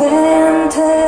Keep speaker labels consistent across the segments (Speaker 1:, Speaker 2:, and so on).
Speaker 1: winter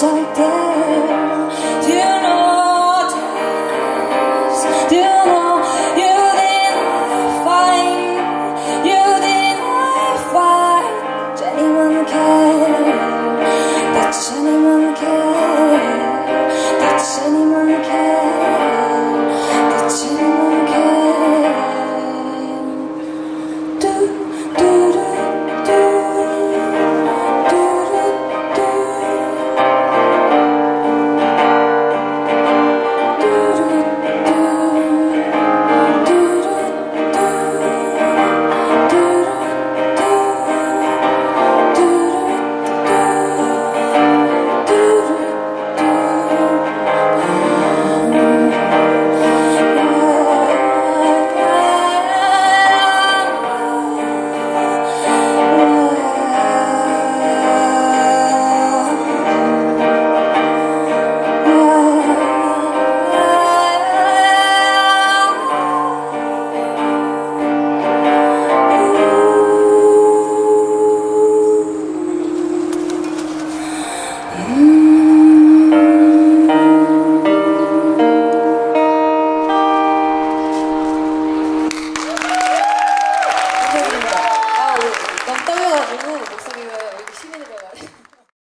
Speaker 1: dark day.